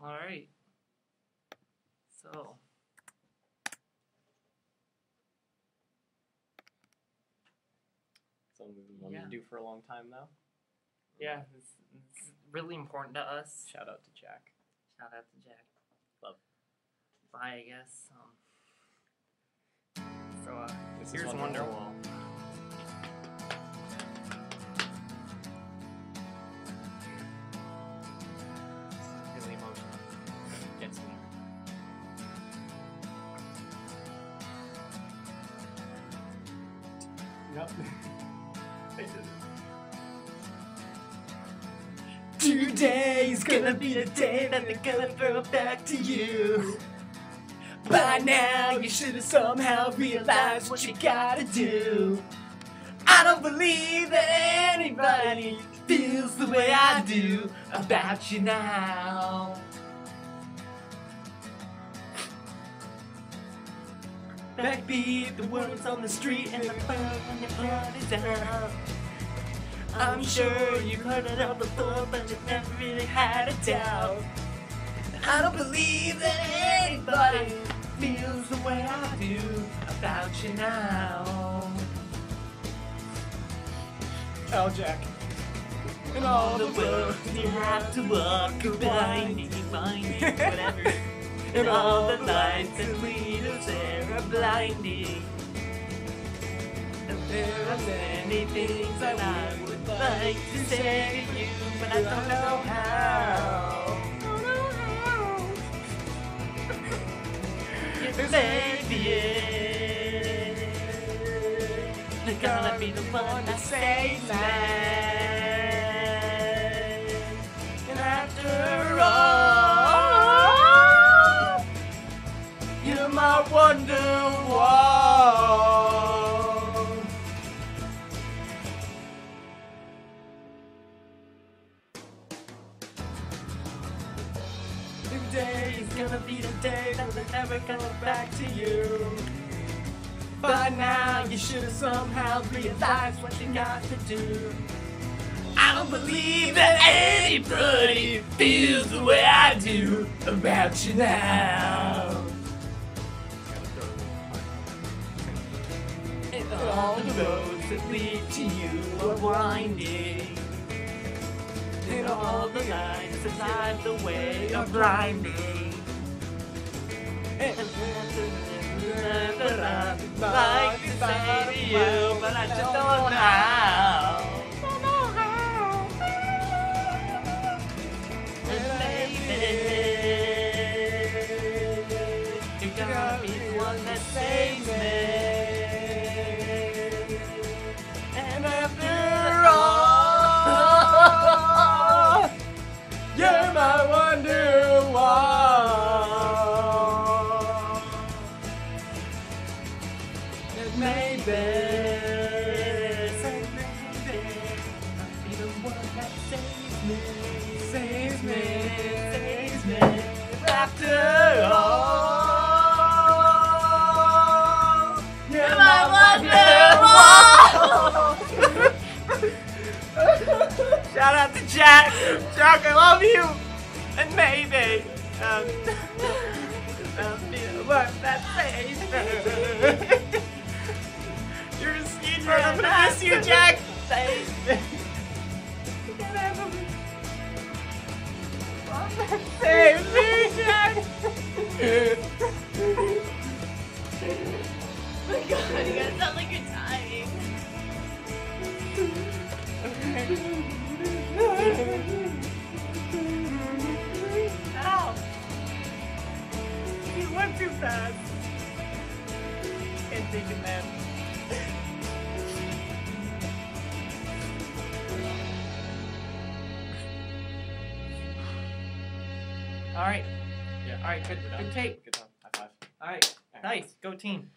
All right. So. Something we've been wanting Yeah. to do for a long time now. Yeah, it's, it's really important to us. Shout out to Jack. Shout out to Jack. Love. Bye, I guess. Um, so, uh, This here's Wonderwall. Wonderwall. Yep. I did it. Today's gonna be the day that they're gonna throw back to you. By now, you should have somehow realized what you gotta do. I don't believe that anybody feels the way I do about you now. Backbeat, the words on the street, and the fun the is out. I'm sure you've heard it all before, but you've never really had a doubt. I don't believe that anybody feels the way I do about you now. Oh, Jack. And all the world you have to walk a winding, winding, whatever. And all the lights that lead us there are blinding. And there are many things that I would like to say to you, but I don't know how. Yes, baby, you're gonna be the one that saves me. My wonder wall. Today is gonna be the day that we're never coming back to you. By now, you should have somehow realized what you got to do. I don't believe that anybody feels the way I do about you now. And all the roads that lead to you are winding. And all the lines that light the way are blinding. And that I'd like to say to you, but I just don't know how. And maybe you're gonna be the one that saves me. And maybe, be the one that saves me, saves me, saves me. After all. Shout out to Jack. Jack, I love you. And maybe, um, Save me, Jack! Oh my god, you guys sound like you're dying. Ow! Oh. You went too fast. Can't take it, man. All right. Yeah. All right. Good. We're. Good tape. Good time. High five. All right. Nice. Go team.